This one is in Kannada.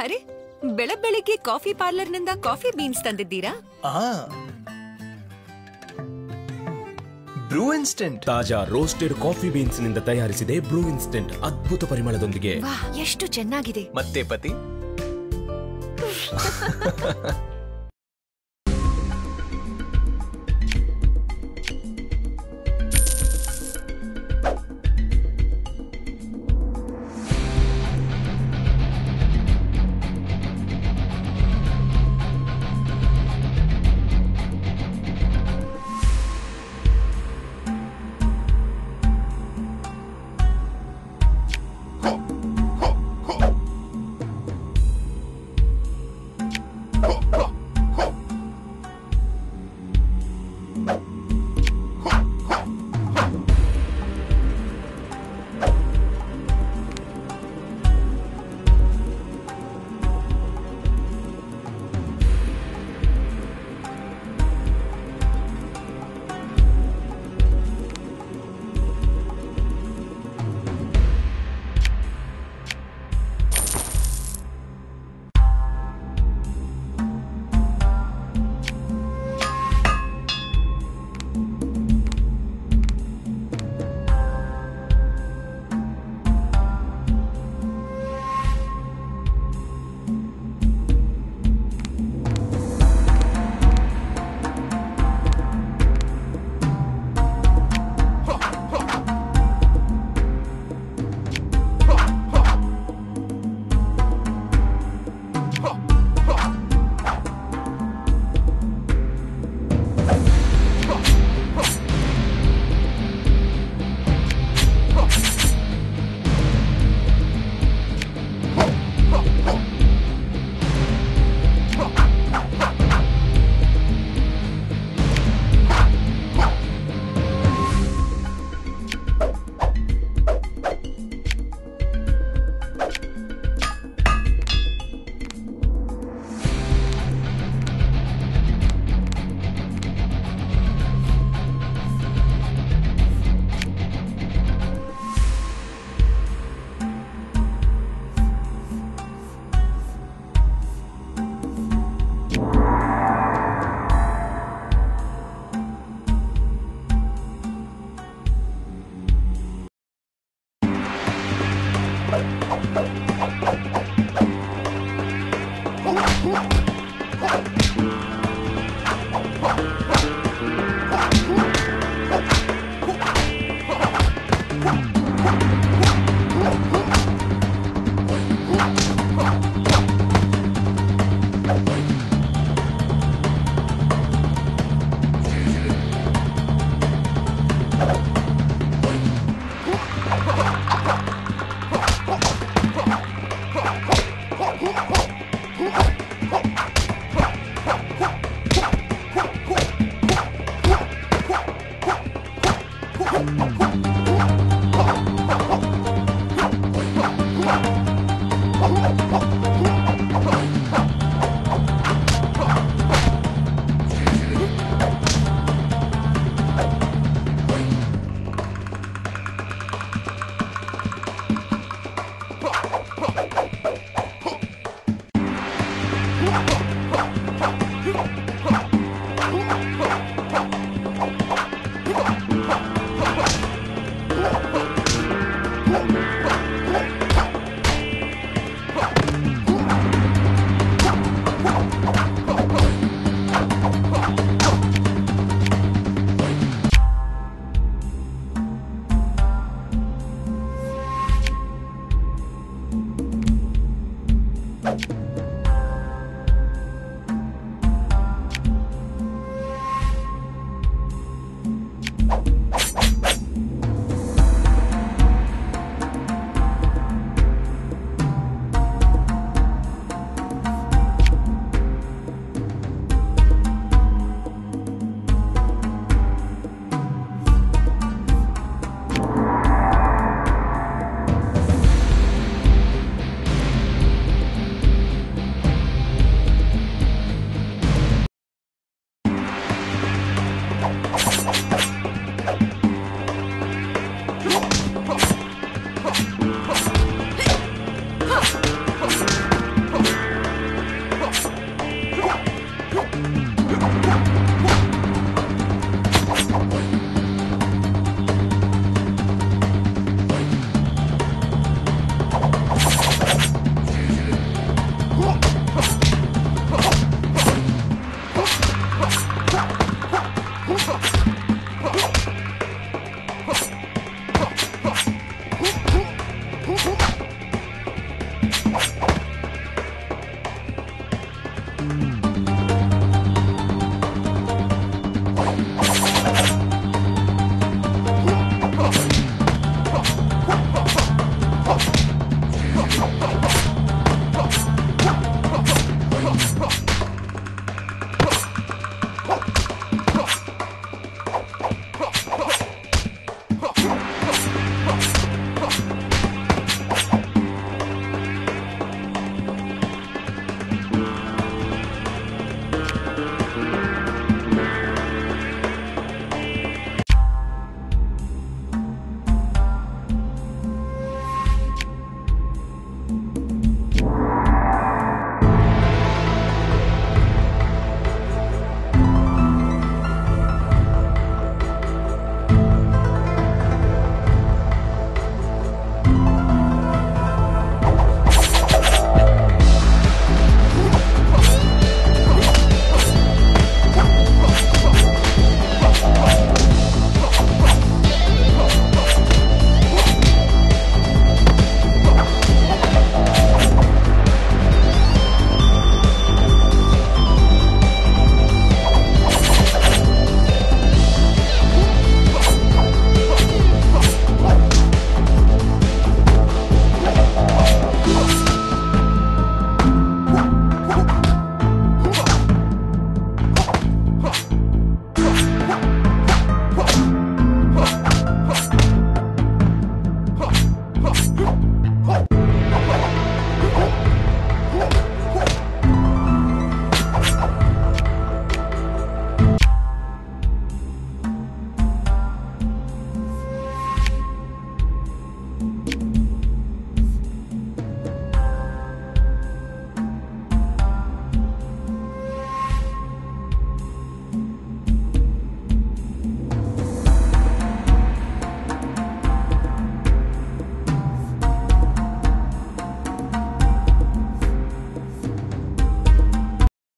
ಅರೆ ಬೆಳ ಬೆಳಿಗ್ಗೆ ಕಾಫಿ ಪಾರ್ಲರ್ನಿಂದ ಕಾಫಿ ಬೀನ್ಸ್ ತಂದಿದ್ದೀರಾ? ಆ. Bru instant. ತಾಜಾ ರೋಸ್ಟೆಡ್ ಕಾಫಿ ಬೀನ್ಸ್ನಿಂದ ತಯಾರಿಸಿದೆ ಬ್ರೂ ಇನ್ಸ್ಟೆಂಟ್ ಅದ್ಭುತ ಪರಿಮಳದೊಂದಿಗೆ. ಎಷ್ಟು ಚೆನ್ನಾಗಿದೆ. ಮತ್ತೆ ಪತಿ? どう？